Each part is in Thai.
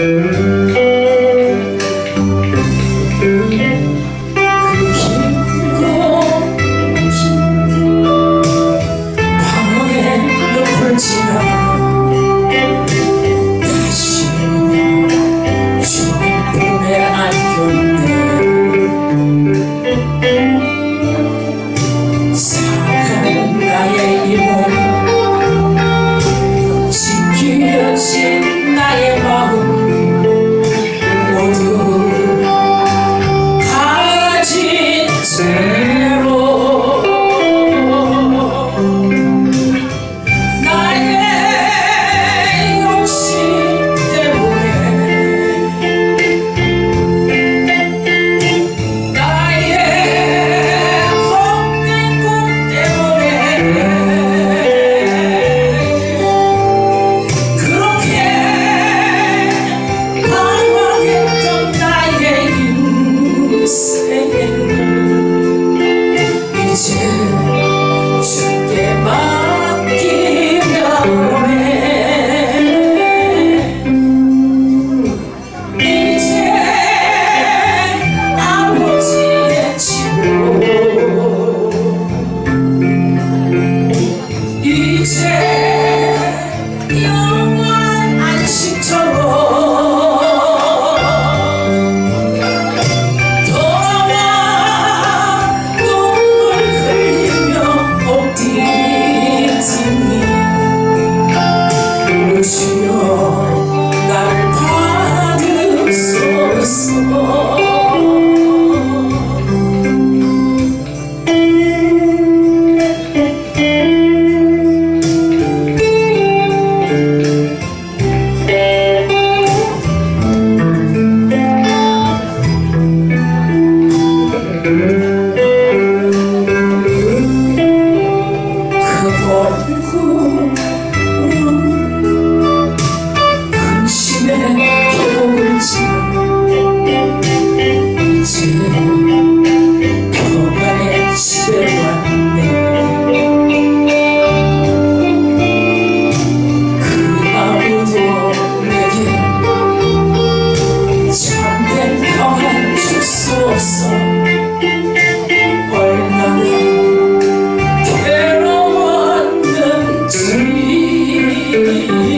Música Come on, come on. Thank you.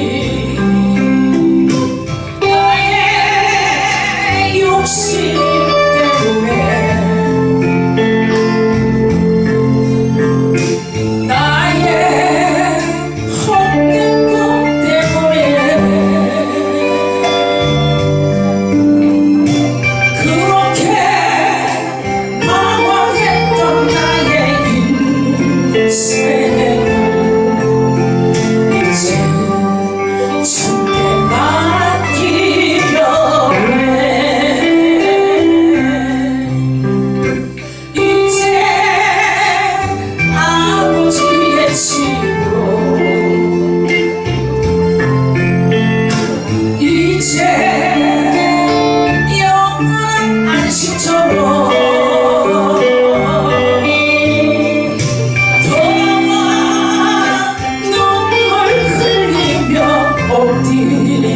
assim